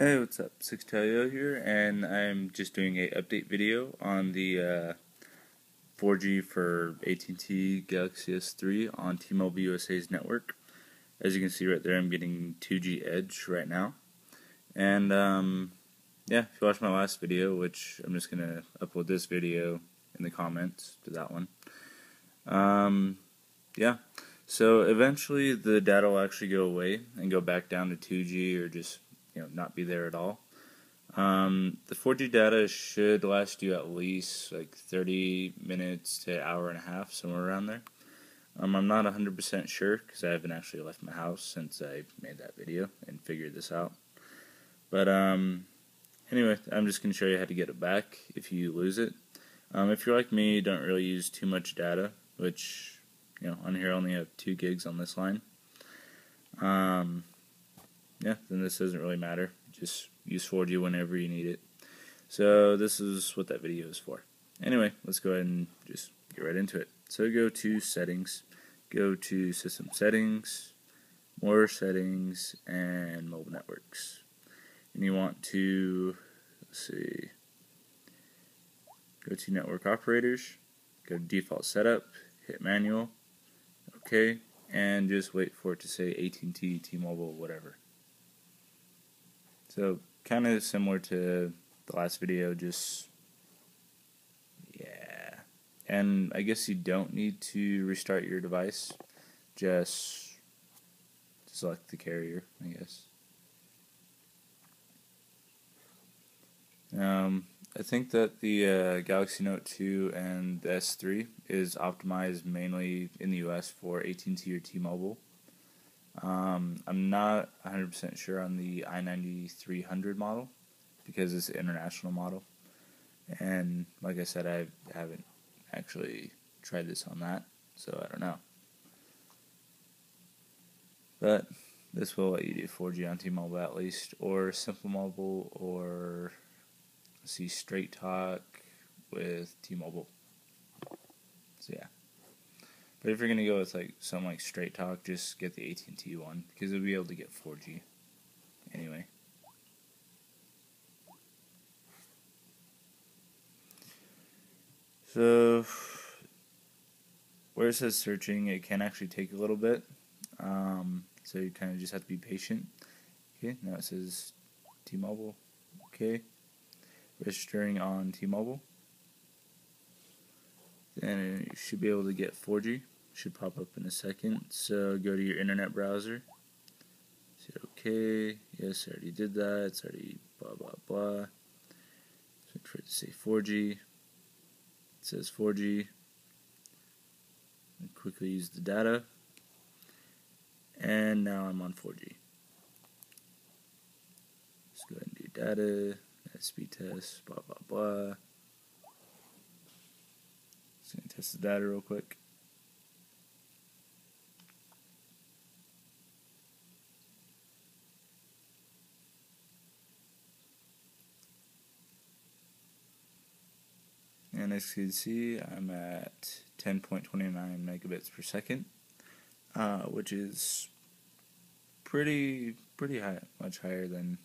Hey, what's up? Sixtelio here, and I'm just doing a update video on the uh, 4G for AT&T Galaxy S3 on T-Mobile USA's network. As you can see right there, I'm getting 2G Edge right now. And um, yeah, if you watched my last video, which I'm just gonna upload this video in the comments to that one. Um, yeah, so eventually the data will actually go away and go back down to 2G or just you know not be there at all. Um, the 4G data should last you at least like 30 minutes to hour and a half, somewhere around there. Um, I'm not 100% sure because I haven't actually left my house since I made that video and figured this out. But um, anyway, I'm just going to show you how to get it back if you lose it. Um, if you're like me, you don't really use too much data, which you know on here I only have two gigs on this line. Um, yeah, then this doesn't really matter. Just use 4G whenever you need it. So this is what that video is for. Anyway, let's go ahead and just get right into it. So go to settings, go to system settings, more settings, and mobile networks. And you want to, let's see, go to network operators, go to default setup, hit manual, okay, and just wait for it to say AT&T, T-Mobile, whatever. So kind of similar to the last video, just yeah. And I guess you don't need to restart your device. Just select the carrier, I guess. Um, I think that the uh, Galaxy Note 2 and the S3 is optimized mainly in the US for AT&T or T-Mobile. Um, I'm not 100% sure on the i9300 model because it's an international model. And like I said, I haven't actually tried this on that, so I don't know. But this will let you do 4G on T-Mobile at least, or Simple Mobile, or see Straight Talk with T-Mobile. So yeah. But if you're gonna go with like something like Straight Talk, just get the AT and T one because you'll be able to get 4G. Anyway. So where it says searching, it can actually take a little bit. Um, so you kind of just have to be patient. Okay, now it says T-Mobile. Okay, registering on T-Mobile. Then you should be able to get 4G. Should pop up in a second. So go to your internet browser. Say okay. Yes, I already did that. It's already blah blah blah. So for to say 4G. It says 4G. And quickly use the data. And now I'm on 4G. Let's go ahead and do data, speed test, blah blah blah. Just gonna test the data real quick. And as you can see, I'm at 10.29 megabits per second, uh, which is pretty pretty high, much higher than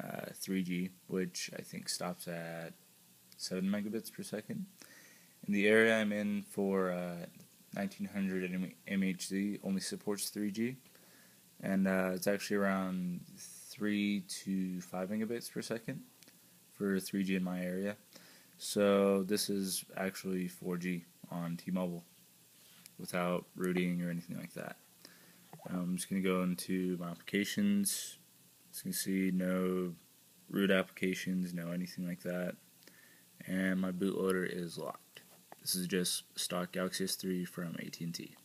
uh, 3G, which I think stops at 7 megabits per second. In the area I'm in for uh, 1900 MHz only supports 3G, and uh, it's actually around 3 to 5 megabits per second for 3G in my area. So this is actually 4G on T-Mobile without rooting or anything like that. Um, I'm just going to go into my applications. As you can see, no root applications, no anything like that. And my bootloader is locked. This is just stock Galaxy S3 from AT&T.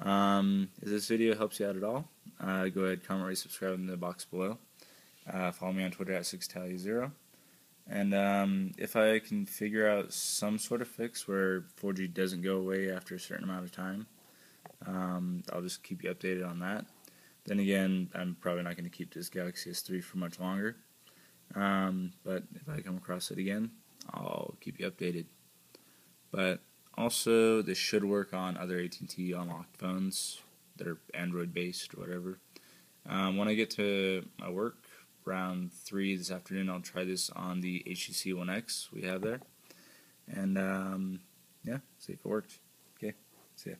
Um, if this video helps you out at all, uh, go ahead, comment, rate, subscribe in the box below. Uh, follow me on Twitter at 6italia0. And um, if I can figure out some sort of fix where 4G doesn't go away after a certain amount of time, um, I'll just keep you updated on that. Then again, I'm probably not going to keep this Galaxy S3 for much longer. Um, but if I come across it again, I'll keep you updated. But also, this should work on other AT&T unlocked phones that are Android based or whatever. Um, when I get to my work around 3 this afternoon. I'll try this on the HTC One X we have there. And um, yeah, see if it works. Okay, see ya.